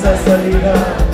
esa salida.